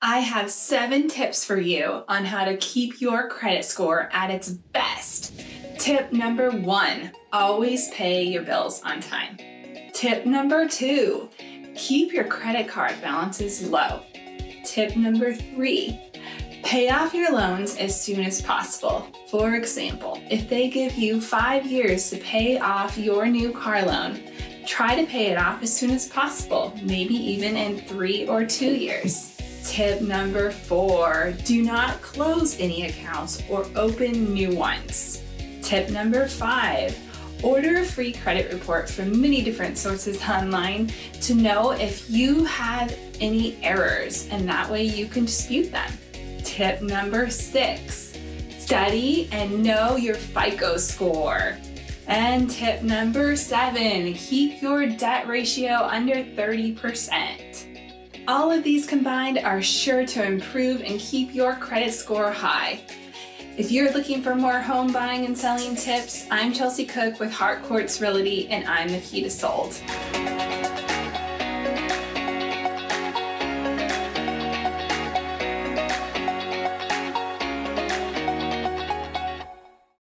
I have seven tips for you on how to keep your credit score at its best. Tip number one always pay your bills on time. Tip number two keep your credit card balances low. Tip number three pay off your loans as soon as possible. For example, if they give you five years to pay off your new car loan, try to pay it off as soon as possible, maybe even in three or two years. Tip number four do not close any accounts or open new ones. Tip number five order a free credit report from many different sources online to know if you have any errors, and that way you can dispute them. Tip number six study and know your FICO score. And tip number seven keep your debt ratio under 30%. All of these combined are sure to improve and keep your credit score high. If you're looking for more home buying and selling tips, I'm Chelsea Cook with Harcourts Realty and I'm the key to sold.